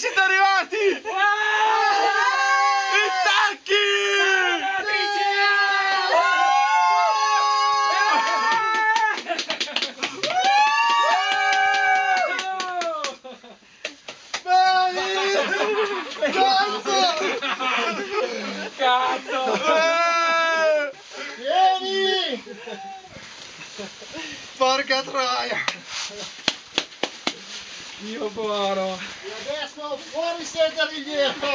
siete arrivati! I tacchi! Cazzo! Eh! Vieni! Porca troia! Io paro. E adesso fuori siete ridietro.